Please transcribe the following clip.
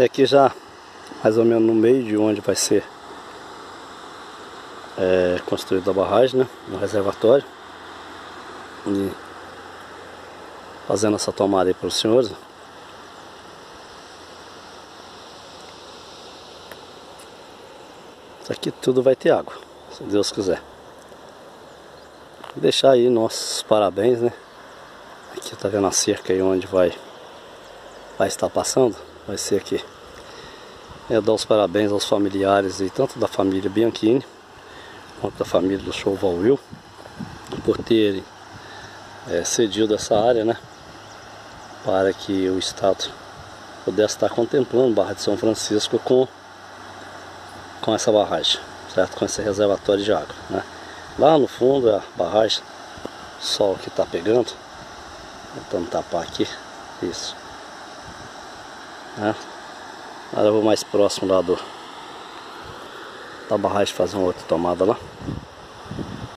É aqui já mais ou menos no meio de onde vai ser é, construída a barragem, né? No reservatório. E fazendo essa tomada aí para os senhores. Isso aqui tudo vai ter água, se Deus quiser. Vou deixar aí nossos parabéns, né? Aqui tá vendo a cerca aí onde vai, vai estar passando? Vai ser aqui. É dar os parabéns aos familiares e tanto da família Bianchini quanto da família do Choval Will por terem é, cedido essa área, né? Para que o Estado pudesse estar contemplando Barra de São Francisco com, com essa barragem, certo? Com esse reservatório de água, né? Lá no fundo é a barragem, sol que está pegando. Tentando tapar aqui. Isso. Né? Agora eu vou mais próximo lá do da barragem fazer uma outra tomada lá.